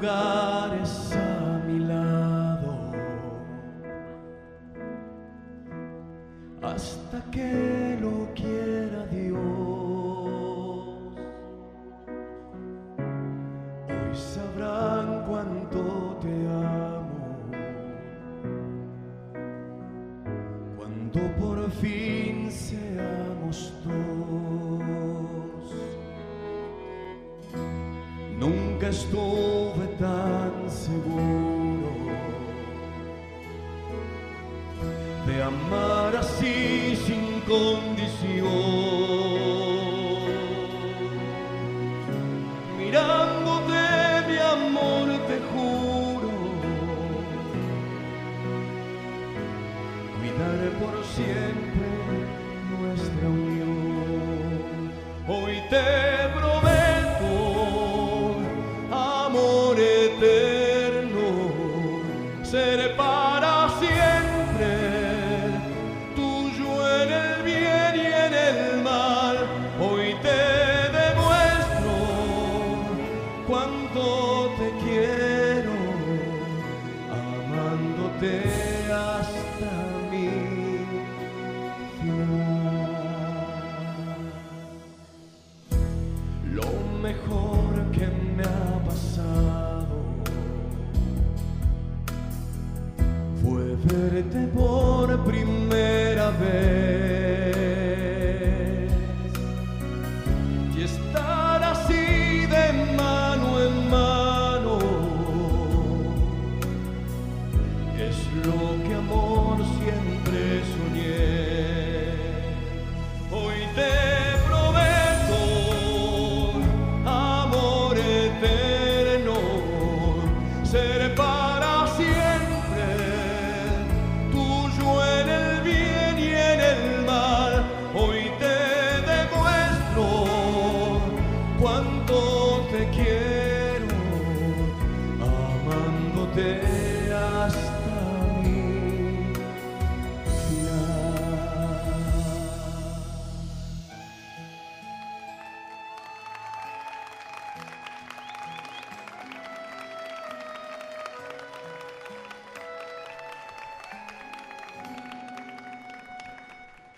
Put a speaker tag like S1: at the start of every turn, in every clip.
S1: lugares a mi lado hasta que lo quiera Dios. Hoy sabrán cuánto te amo cuando por fin seamos dos. Estuve tan seguro de amar así sin condición. Mirándote, mi amor, te juro, cuidaré por siempre nuestra unión. Hoy te hasta mi. Lo mejor que me ha pasado fue verte por Es lo que amor siempre soñé. Hoy te prometo amor eterno, seré para siempre tuyo en el bien y en el mal. Hoy te demuestro cuánto te quiero, amándote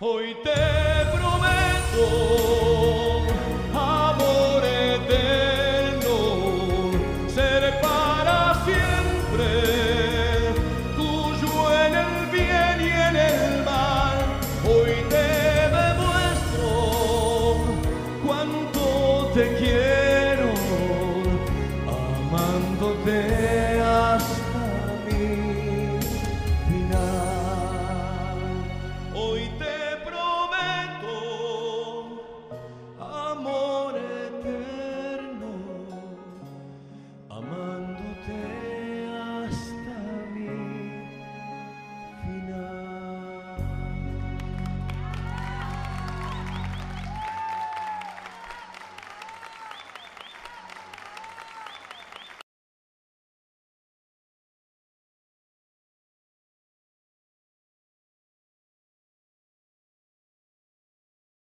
S1: Hoy te prometo amor eterno, ser para siempre tuyo en el bien y en el mal. Hoy te demuestro cuánto te quiero, amándote.